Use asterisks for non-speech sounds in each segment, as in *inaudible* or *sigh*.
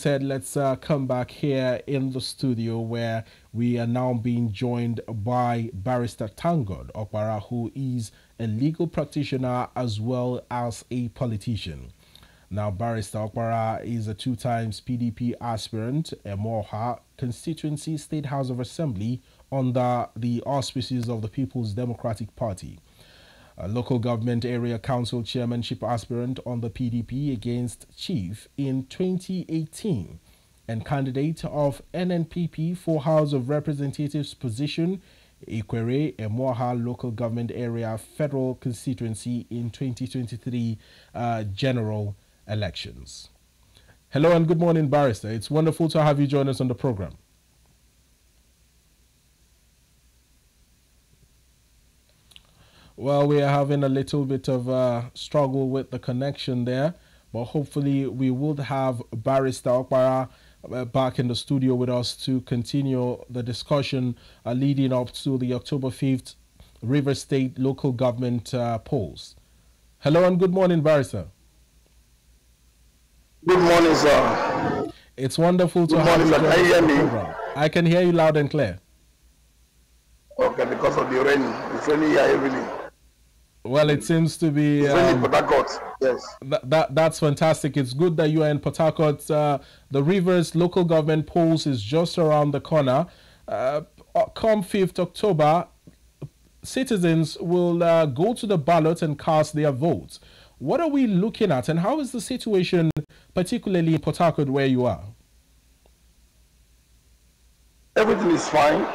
said, let's uh, come back here in the studio where we are now being joined by Barrister Thank God Okpara, who is a legal practitioner as well as a politician. Now, Barrister Okpara is a two times PDP aspirant, Emohua constituency State House of Assembly under the auspices of the People's Democratic Party a local government area council chairmanship aspirant on the PDP against Chief in 2018 and candidate of NNPP for House of Representatives position Ikwerre Emohua local government area federal constituency in 2023 uh, general elections. Hello and good morning, Barrister. It's wonderful to have you join us on the program. Well, we are having a little bit of a struggle with the connection there, but hopefully we would have Barrister Okpara uh, back in the studio with us to continue the discussion uh, leading up to the October 5th River State local government uh, polls. Hello and good morning, Barrister. Good morning, sir. It's wonderful to good have morning, you. Can you hear me? Program. I can hear you loud and clear. Okay, because of the rain. It's raining here heavily. Well, it seems to be. Um, yes. Th- that that's fantastic. It's good that you are in Port Harcourt. Uh, the Rivers local government polls is just around the corner. Uh, come 5th October, citizens will uh, go to the ballot and cast their votes. What are we looking at, and how is the situation, particularly in Port Harcourt, where you are? Everything is fine.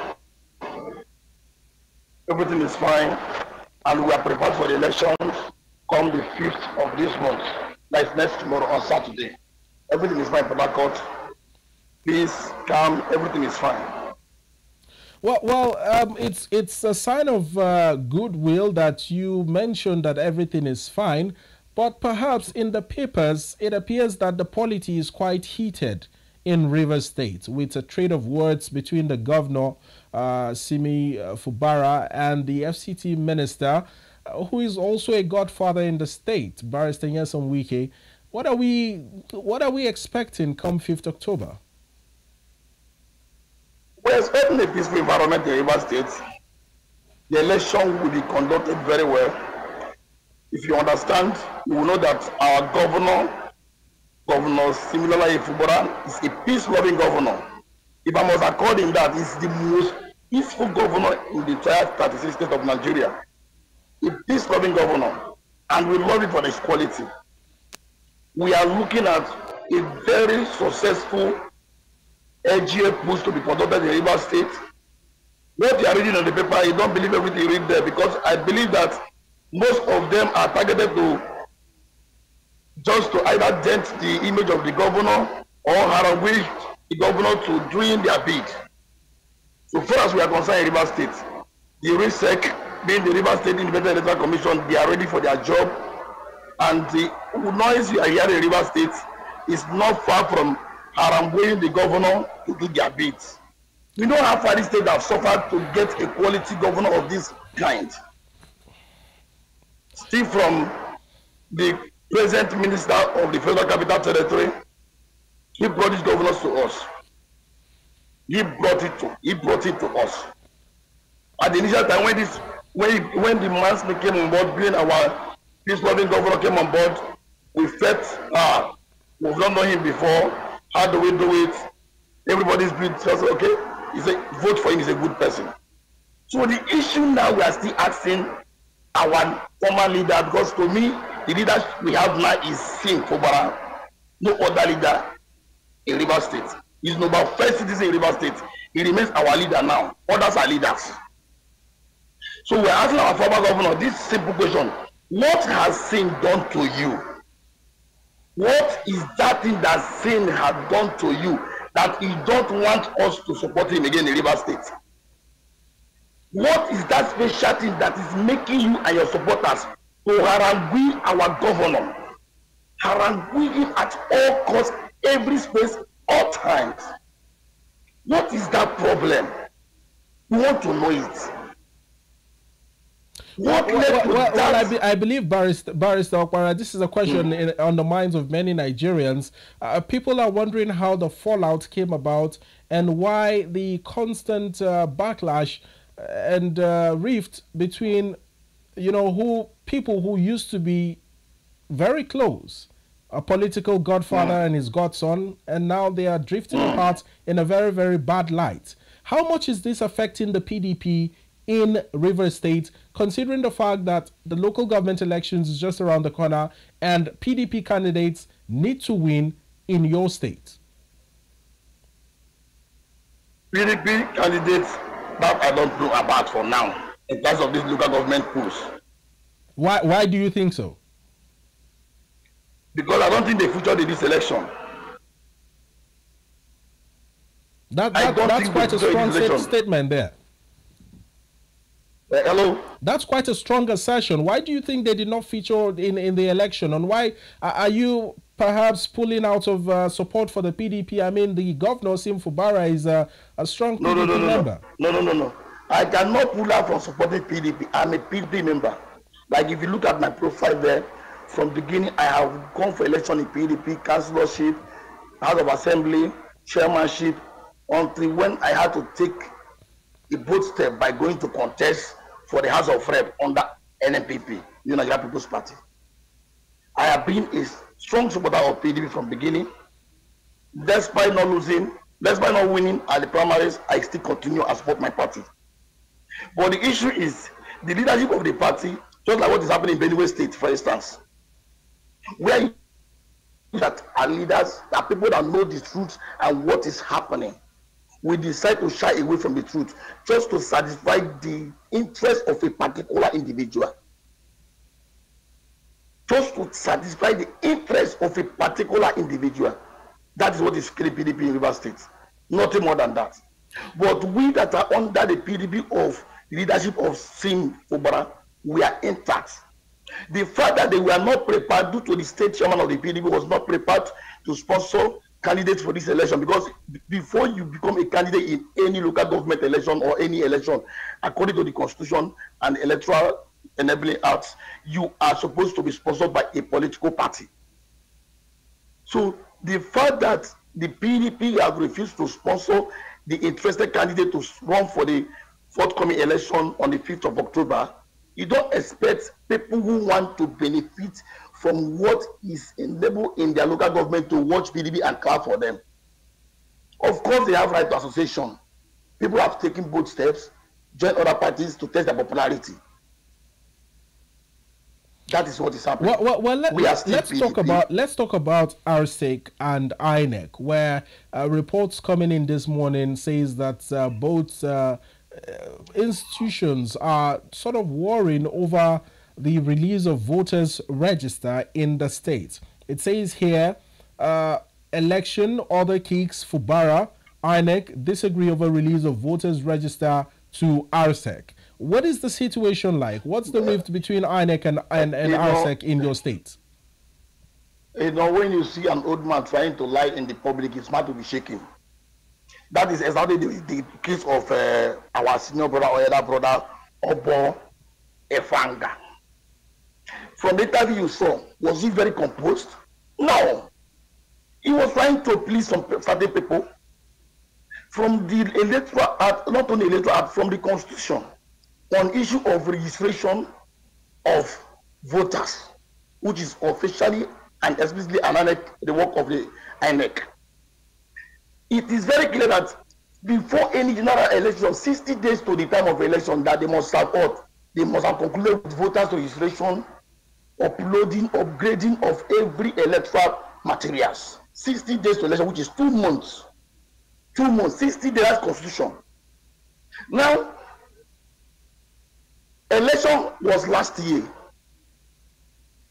Everything is fine and we are prepared for the elections come the 5th of this month. That is next tomorrow on Saturday. Everything is fine for that court. Please calm, everything is fine. Well, well, um, it's it's a sign of uh, goodwill that you mentioned that everything is fine, but perhaps in the papers it appears that the polity is quite heated in River State, with a trade of words between the governor Simi uh, Fubara and the FCT minister, uh, who is also a godfather in the state, Barrister Nyesom. What are we What are we expecting come 5th October? We're expecting a peaceful environment in River State. The election will be conducted very well. If you understand, you will know that our governor, Governor Siminalayi Fubara, is a peace-loving governor. If I must accord him that, he's the most peaceful governor in the entire 36 states of Nigeria. A peace-loving governor, and we love it for its quality. We are looking at a very successful LGA push to be conducted in River State. What you are reading on the paper, you don't believe everything you read there because I believe that most of them are targeted to just to either dent the image of the governor or harangue the governor to doing their bid. So far as we are concerned in River State, the RISEC, being the River State Independent Electoral Commission, they are ready for their job. And the noise you are hearing in River State is not far from haranguing the governor to do their bids. We know how far the state have suffered to get a quality governor of this kind. Still from the present minister of the Federal Capital Territory, he brought these governors to us. He brought it to he brought it to us. At the initial time when this when when the mass came on board, being our peace loving governor came on board, we felt ah, uh, we've not known him before. How do we do it? Everybody's been just okay. He said, vote for him, he's a good person. So the issue now we are still asking our former leader, because to me, the leader we have now is Sim Fubara. No other leader in River State. He's number first citizen in River State. He remains our leader now. Others are leaders. So we're asking our former governor this simple question. What has Sim done to you? What is that thing that Sim has done to you that you don't want us to support him again in River State? What is that special thing that is making you and your supporters to harangue our governor? Harangue him at all costs, every space, all times. What is that problem? We want to know it. What well, led well, to well, well, I, be, I believe Barrister, Barrister Okpara, this is a question in, on the minds of many Nigerians. Uh, people are wondering how the fallout came about and why the constant uh, backlash and uh, rift between, you know, who people who used to be very close, a political godfather mm. and his godson, and now they are drifting mm. apart in a very, very bad light. How much is this affecting the PDP in River State, considering the fact that the local government elections is just around the corner and PDP candidates need to win in your state? PDP candidates that I don't know about for now in terms of this local government polls. Why, why do you think so? Because I don't think they featured in this election. That, that that's quite a strong statement there. Uh, hello? That's quite a strong assertion. Why do you think they did not feature in, in the election? And why are you perhaps pulling out of uh, support for the PDP? I mean, the governor, Sim Fubara, is a, a strong No, PDP no, no, no, member. no, no, no, no, no. I cannot pull out from supporting PDP. I'm a PDP member. Like if you look at my profile there, from beginning I have gone for election in PDP, councillorship, House of Assembly, chairmanship, until when I had to take a bold step by going to contest for the House of Rep under NNPP, New Nigeria People's Party. I have been a strong supporter of PDP from beginning. Despite not losing, despite not winning at the primaries, I still continue to support my party. But the issue is the leadership of the party, just like what is happening in Benue State, for instance, where that are leaders, are people that know the truth and what is happening. We decide to shy away from the truth just to satisfy the interest of a particular individual. Just to satisfy the interest of a particular individual. That is what is killing PDP in River State. Nothing more than that. But we that are under the PDP of leadership of Sim Fubara, we are intact. The fact that they were not prepared due to the state chairman of the PDP was not prepared to sponsor candidates for this election because before you become a candidate in any local government election or any election, according to the constitution and electoral enabling acts, you are supposed to be sponsored by a political party. So the fact that the PDP have refused to sponsor the interested candidate to run for the forthcoming election on the 5th of October, you don't expect people who want to benefit from what is enabled in their local government to watch PDP and clap for them. Of course, they have right to association. People have taken both steps, join other parties to test their popularity. That is what is happening. Well, well, well let, We are us talk about let's talk about RSEC and INEC, where uh, reports coming in this morning says that uh, both uh, institutions are sort of worrying over the release of voters' register in the state. It says here, uh, election other kicks Fubara, INEC disagree over release of voters' register to RSEC. What is the situation like? What's the rift between INEC and, and, and You know- RSEC in your state? You know, when you see an old man trying to lie in the public, his mouth will be shaking. That is exactly the, the case of uh, our senior brother or elder brother, Obo Effanga. From the interview you saw, was he very composed? No. He was trying to please some certain people. From the electoral act, not only electoral act, from the constitution, on issue of registration of voters, which is officially and explicitly the work of the INEC. It is very clear that before any general election, 60 days to the time of election, that they must have what? They must have concluded with voters registration, uploading, upgrading of every electoral materials. 60 days to election, which is two months. Two months, 60 days constitution. Now, election was last year.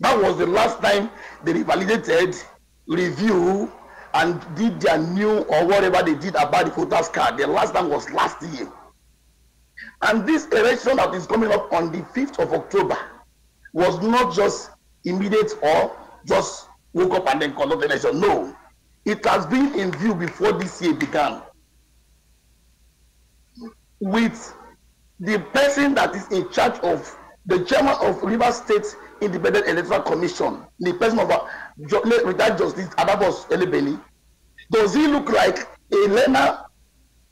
That was the last time they revalidated, review, and did their new or whatever they did about the voters card. The last time was last year. And this election that is coming up on the 5th of October was not just immediate or just woke up and then conduct election. No. It has been in view before this year began. With the person that is in charge of the chairman of Rivers State Independent Electoral Commission, the person of uh, retired Justice Adolphus Enebeli, does he look like a learner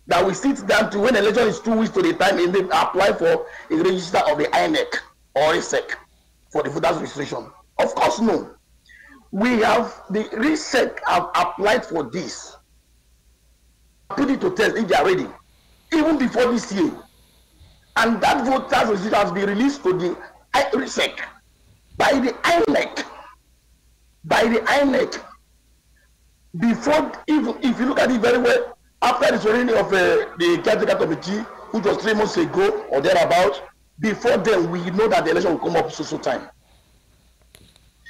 that will sit down to when election is two weeks to the time and they apply for a register of the INEC or ISEC for the voters registration? Of course, no. We have the RISEC have applied for this. Put it to test if they are ready, even before this year. And that voters registration has been released to the RISEC by the INEC. By the INEC. Before, if, if you look at it very well, after the swearing in of uh, the caretaker committee, which was three months ago or thereabout, before then we know that the election will come up so so time.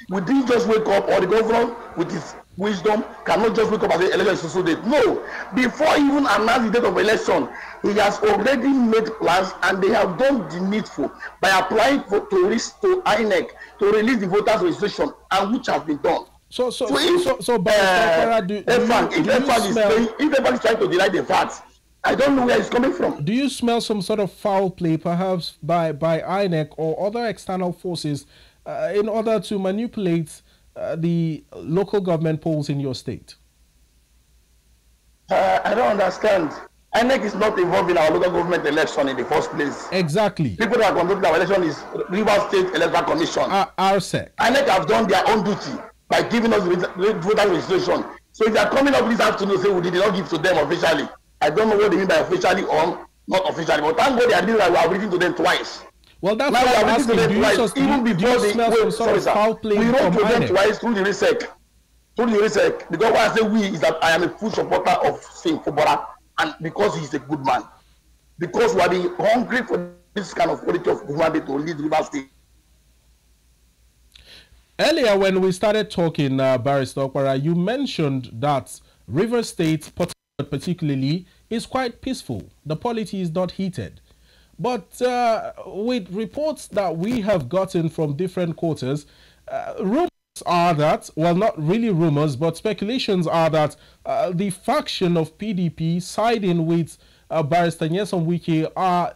We didn't just wake up, or the governor with his wisdom cannot just wake up and say election so so date. No, before even announce the date of election, he has already made plans and they have done the needful by applying for to, to INEC to release the voters registration and which has been done. So, so, so, if, so, so, uh, do, do Efan, if Efan is playing, if Efan is trying to deny the facts, I don't know where it's coming from. Do you smell some sort of foul play, perhaps by by INEC or other external forces, uh, in order to manipulate uh, the local government polls in your state? Uh, I don't understand. INEC is not involved in our local government election in the first place. Exactly. People that are conducting our election is River State Electoral Commission. Uh, RSEC. INEC have done their own duty by giving us the voter registration. So if they are coming up this afternoon say we did not give to them officially, I don't know what they mean by officially or not officially. But thank God they are doing that we are written to them twice. Well, that's now, what I'm asking. Do you, just, even do, before do you smell they, some sort of foul play We to them twice through the RISEC. Through the RISEC. Because what I say we is that I am a full supporter of St. Fubara and because he's a good man. Because we are being hungry for this kind of quality of human being to lead River State. Earlier, when we started talking, uh, Barrister Okpara, you mentioned that River State, particularly, is quite peaceful. The polity is not heated. But uh, with reports that we have gotten from different quarters, uh, rumors are that, well, not really rumors, but speculations are that uh, the faction of PDP siding with uh, Barrister Nyesom Wike are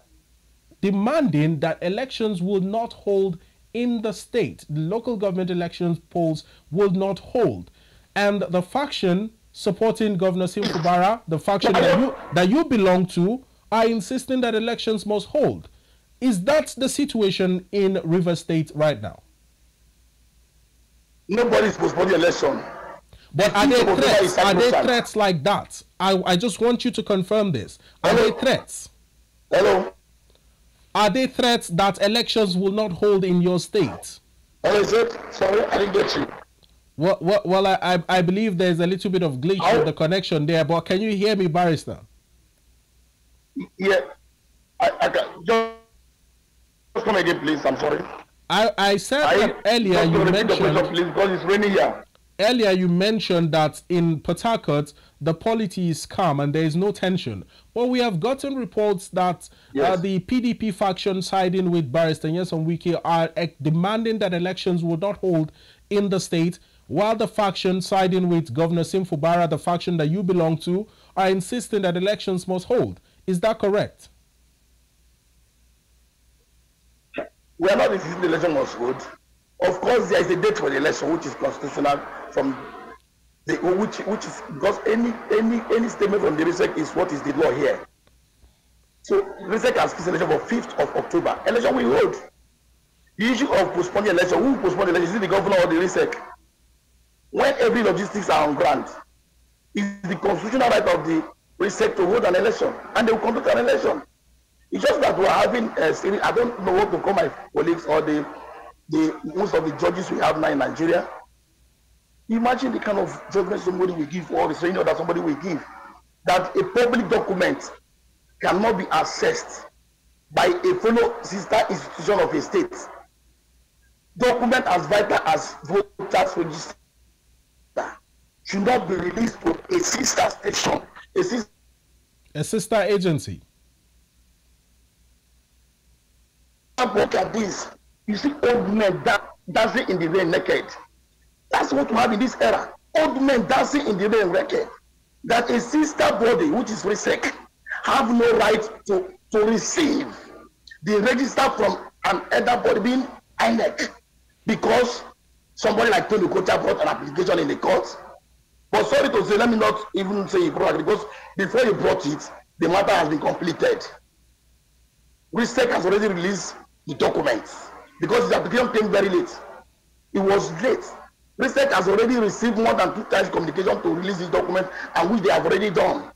demanding that elections will not hold in the state. The local government elections polls will not hold. And the faction supporting Governor Sim Fubara, the faction that you, that you belong to, are insisting that elections must hold. Is that the situation in River State right now? Nobody is postponing election. But are there threats? Are there threats like that? I, I just want you to confirm this. Are Hello? there threats? Hello? Are there threats that elections will not hold in your state? What is it? Sorry, I didn't get you. Well, well, well I, I believe there's a little bit of glitch with the connection there, but can you hear me, Barrister? Yeah, I, I can. Just come again, please. I'm sorry. I, I said I, earlier you mentioned. Question, please, because it's raining here earlier you mentioned that in Port the polity is calm and there is no tension. Well, we have gotten reports that uh, yes. uh, the PDP faction siding with Barrister Nyesom Wike are uh, demanding that elections will not hold in the state, while the faction siding with Governor Sim Fubara, the faction that you belong to, are insisting that elections must hold. Is that correct? We are not insisting the election was good. Of course, there is a date for the election which is constitutional from the which which is because any any any statement from the RISEC is what is the law here. So RISEC has fixed election for fifth of October. Election will hold. The issue of postponing election, who postpone the election? Is the governor or the RISEC? When every logistics are on ground, is the constitutional right of the RISEC to hold an election, and they will conduct an election. It's just that we are having uh, a series. I don't know what to call my colleagues or the the most of the judges we have now in Nigeria. Imagine the kind of judgment somebody will give or the training that somebody will give. That a public document cannot be assessed by a fellow sister institution of a state. Document as vital as voters register should not be released to a sister station, a sister, a sister agency. Look at this. You see old men da- dancing in the rain naked. That's what we have in this era. Old men dancing in the rain naked. That a sister body, which is RISEC, have no right to, to receive the register from an elder body being INEC because somebody like Tony Okocha brought an application in the court. But sorry to say, let me not even say it because before you brought it, the matter has been completed. RISEC has already released the documents because the application came very late. It was late. RISEC has already received more than two times communication to release this document and which they have already done.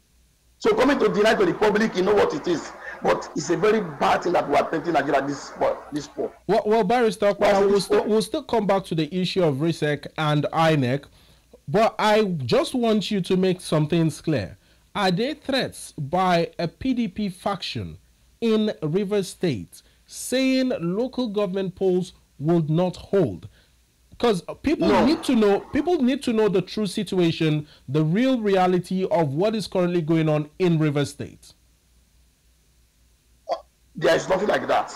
So coming to deny to the public, you know what it is. But it's a very bad thing that we are painting Nigeria this this poor. Well, well Barrister, well, we'll, still, we'll still come back to the issue of RISEC and INEC, but I just want you to make some things clear. Are there threats by a PDP faction in River State saying local government polls would not hold? because people no. need to know people need to know the true situation the real reality of what is currently going on in river state there is nothing like that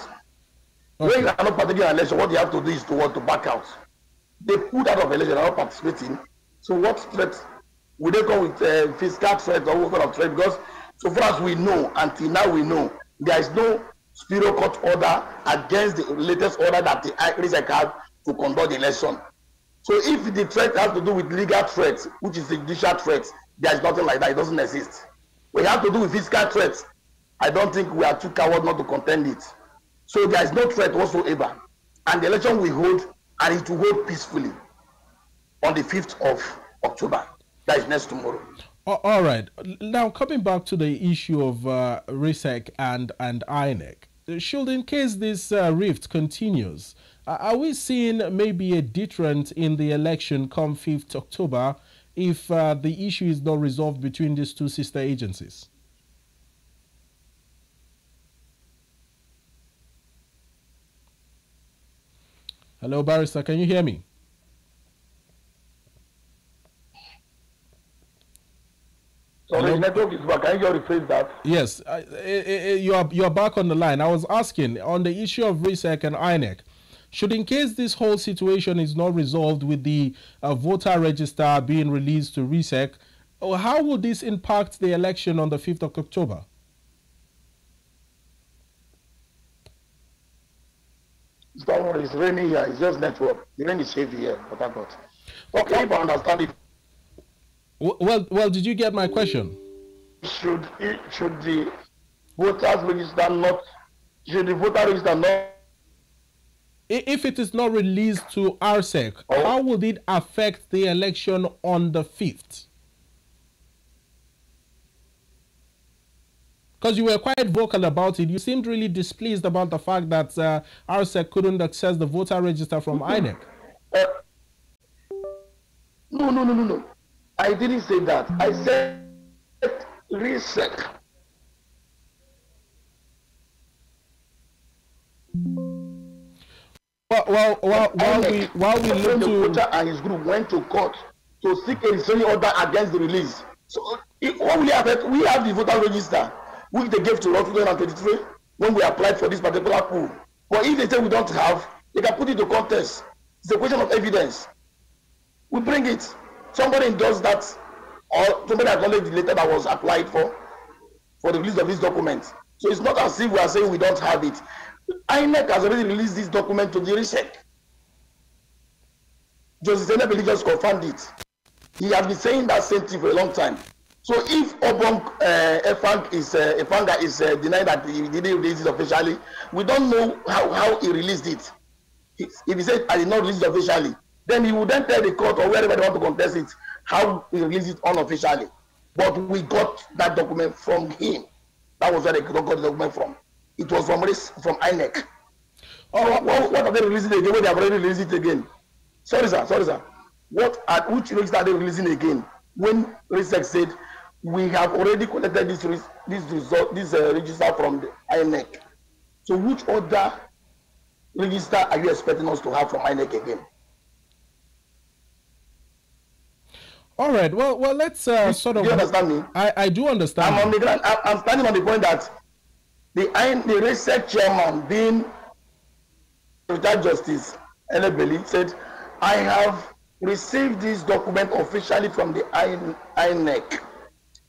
okay. when you are not participating in election what you have to do is to want to back out they put out of election are not participating so what threat will they come with uh, fiscal threat or what kind of threat because so far as we know until now we know there is no superior court order against the latest order that the IRISEC have to conduct the election. So if the threat has to do with legal threats, which is a judicial threat, there is nothing like that. It doesn't exist. We have to do with physical threats. I don't think we are too coward not to contend it. So there is no threat whatsoever. And the election will hold, and it will hold peacefully on the 5th of October. That is next tomorrow. All right. Now, coming back to the issue of uh, RISEC and, and INEC, should in case this uh, rift continues, are we seeing maybe a deterrent in the election come 5th October if uh, the issue is not resolved between these two sister agencies? Hello, Barrister, can you hear me? Sorry, network is back. Can you rephrase that? Yes, uh, you are you are back on the line. I was asking on the issue of RISEC and INEC. Should, in case this whole situation is not resolved with the uh, voter register being released to RISEC, uh, how would this impact the election on the 5th of October? It's raining here. It's just network. The rain is heavy here, but I got. Okay, I understand it. Well, well, did you get my question? Should should the voters register not? Should the voter register not? if it is not released to RSEC, oh. how would it affect the election on the 5th? Because you were quite vocal about it. You seemed really displeased about the fact that uh, RSEC couldn't access the voter register from INEC. *laughs* Uh, no, no, no, no, no. I didn't say that. I said RSEC. Well, well, well while we while we look to and his group went to court to seek a restraining order against the release. So it, what will happen? We have the voter register which they gave to us 2023 when we applied for this particular pool. But if they say we don't have, they can put it to contest. It's a question of evidence. We bring it. Somebody does that, or somebody acknowledge the letter that was applied for for the release of this document. So it's not as if we are saying we don't have it. INEC has already released this document to the RISEC. Joseph Enebeli just confirmed it. He has been saying that same thing for a long time. So if Obong uh, Efang is uh, Efanga is uh, denying that he didn't release it officially, we don't know how, how he released it. If he said I did not release it officially, then he would then tell the court or wherever they want to contest it how he released it unofficially. But we got that document from him. That was where they got the document from. it was from this, from INEC. Oh, what, what, what are they releasing again they have already released it again? Sorry, sir. Sorry, sir. What at which register are they releasing again? When RISEC said we have already collected this this result this uh, register from the INEC. So which other register are you expecting us to have from INEC again? All right. Well, well, let's uh, sort of. Do you understand me? I, I do understand. I'm on the ground. I'm standing on the point that the the RISEC chairman being retired justice Enebeli said I have received this document officially from the INEC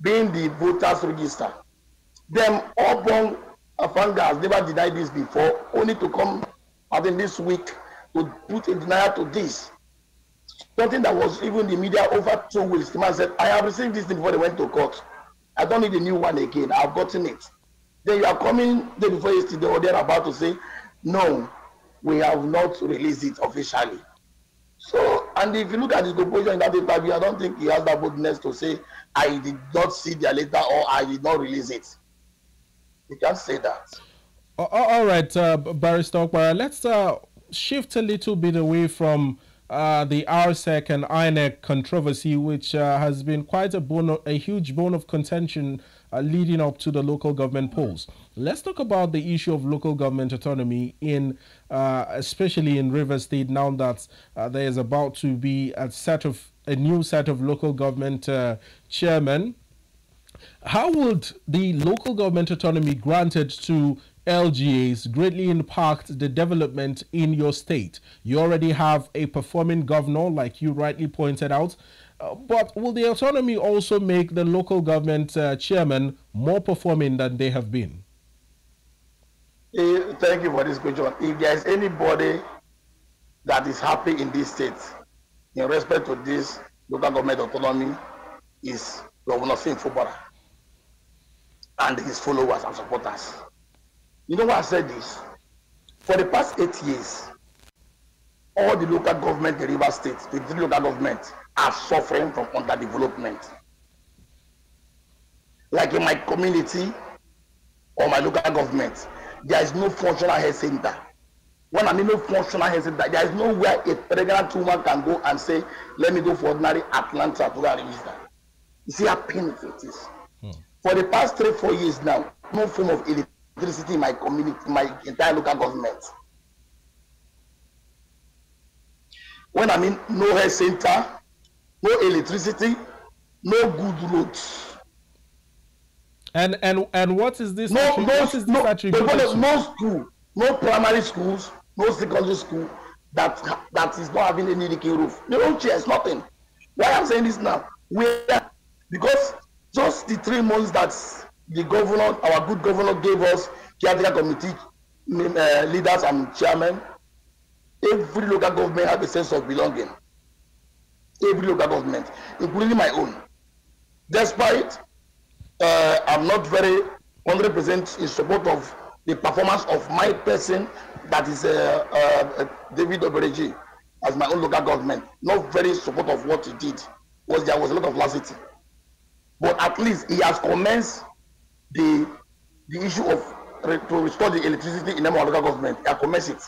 being the voters register them Obong Effanga has never denied this before only to come I think this week to put a denial to this. Something that was even the media over two weeks. The man said, I have received this thing before they went to court. I don't need a new one again. I've gotten it. Then you are coming the before yesterday or they're about to say, no, we have not released it officially. So, and if you look at his composure in that interview, I don't think he has that boldness to say, I did not see their letter or I did not release it. He can't say that. All right, uh, Barrister let's uh, shift a little bit away from uh, the RSEC and INEC controversy, which uh, has been quite a bone, a huge bone of contention uh, leading up to the local government polls. Let's talk about the issue of local government autonomy in, uh, especially in River State, now that uh, there is about to be a set of a new set of local government chairmen. How would the local government autonomy granted to LGAs greatly impact the development in your state? You already have a performing governor, like you rightly pointed out. Uh, but will the autonomy also make the local government uh, chairman more performing than they have been? Uh, thank you for this question. If there is anybody that is happy in this state in respect to this local government autonomy, is Governor Sim Fubara and his followers and supporters. You know why I said this? For the past eight years, all the local government in River State, the three local governments, are suffering from underdevelopment. Like in my community or my local government, there is no functional health center. When I mean no functional health center, there is nowhere a pregnant woman can go and say, let me go for ordinary antenatal to register. You see how painful it is. Hmm. For the past three, four years now, no form of electricity in my community, my entire local government. When I mean no health center, no electricity, no good roads. And and and what is this? No, no, what is no, no school, no primary schools, no secondary school that that is not having any leaking roof. No chairs, nothing. Why I'm saying this now? Where because just the three months that the governor, our good governor, gave us caretaker committee uh, leaders and chairmen, every local government have a sense of belonging every local government, including my own. Despite uh, I'm not very 100% in support of the performance of my person, that is uh, uh, David Obereji, as my own local government. Not very support of what he did, was there was a lot of laxity. But at least he has commenced the the issue of to restore the electricity in our local government. He has commenced it.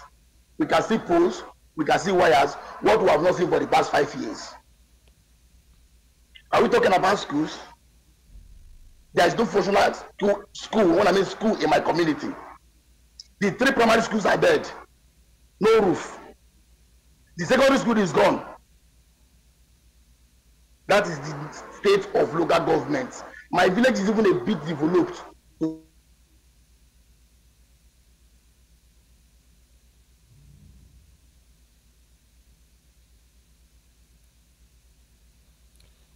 We can see poles, we can see wires, what we have not seen for the past five years. Are we talking about schools? There is no functional school, when I mean school in my community. The three primary schools are dead. No roof. The secondary school is gone. That is the state of local government. My village is even a bit developed.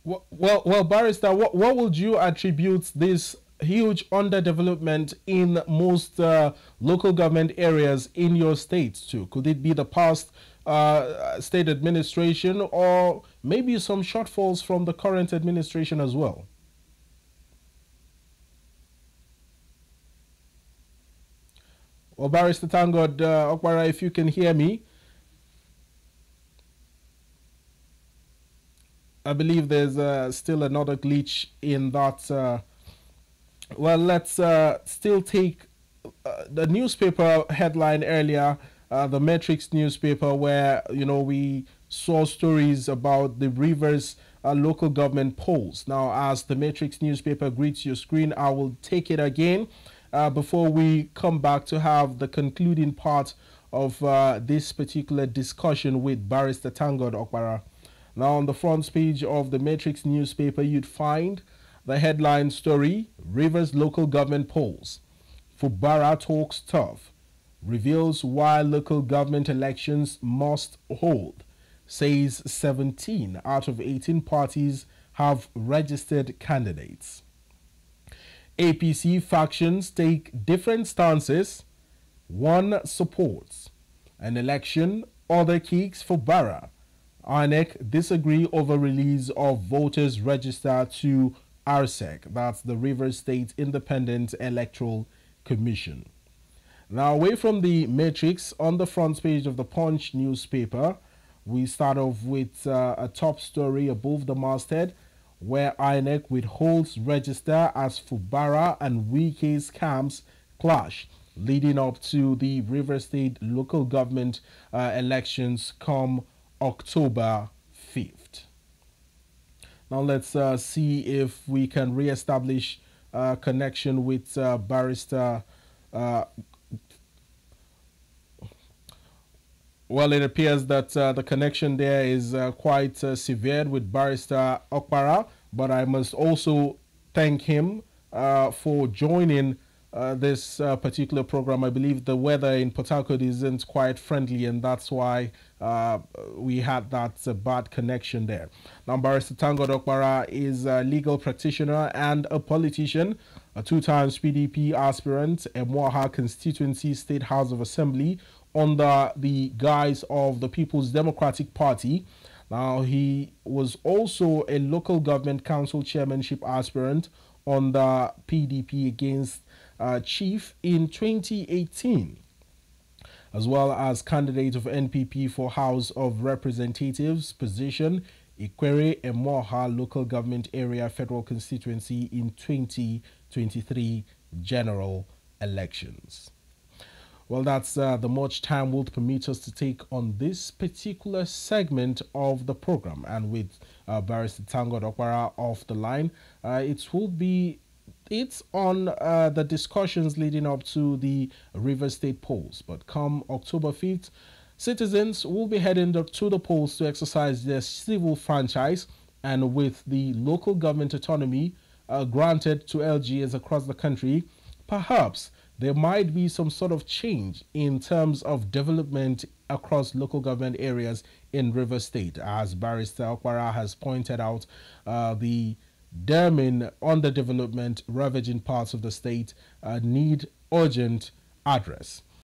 Well, well, barrister, what what would you attribute this huge underdevelopment in most uh, local government areas in your state to? Could it be the past uh, state administration, or maybe some shortfalls from the current administration as well? Well, Barrister Thank God uh, Okpara, if you can hear me, I believe there's uh, still another glitch in that. Uh, well, let's uh, still take uh, the newspaper headline earlier, uh, the Metrics newspaper, where you know we saw stories about the Rivers uh, local government polls. Now, as the Matrix newspaper greets your screen, I will take it again Uh, before we come back to have the concluding part of uh, this particular discussion with Barrister Thank God Okpara. Now, on the front page of the Matrix newspaper, you'd find the headline story Rivers local government polls. Fubara talks tough, reveals why local government elections must hold, says 17 out of 18 parties have registered candidates. APC factions take different stances. One supports An election, other kicks Fubara. INEC disagree over release of voters register to RSEC, that's the River State Independent Electoral Commission. Now, away from the matrix, on the front page of the Punch newspaper, we start off with uh, a top story above the masthead where INEC withholds register as Fubara and Wike's camps clash, leading up to the River State local government uh, elections come October 5th. Now let's uh, see if we can re-establish uh, connection with uh, Barrister uh, Well, it appears that uh, the connection there is uh, quite uh, severe with Barrister Okpara, but I must also thank him uh, for joining uh, this uh, particular program. I believe the weather in Port Harcourt isn't quite friendly, and that's why we had that bad connection there. Now, Barrister Thank God Okpara is a legal practitioner and a politician, a two times PDP aspirant, Emohua constituency State House of Assembly under the guise of the People's Democratic Party. Now, he was also a local government council chairmanship aspirant on the PDP against uh, Chief in 2018, as well as candidate of NPP for House of Representatives position, Ikwerre Emohua local government area federal constituency in 2023 general elections. Well, that's uh, the much time will permit us to take on this particular segment of the program. And with uh, Barrister Thank God Okpara off the line, uh, it will be it's on uh, the discussions leading up to the River State polls. But come October 5th, citizens will be heading to the polls to exercise their civil franchise. And with the local government autonomy uh, granted to LGAs across the country, perhaps there might be some sort of change in terms of development across local government areas in River State. As Barrister Okpara has pointed out, uh, the Dermin underdevelopment ravaging parts of the state uh, need urgent address.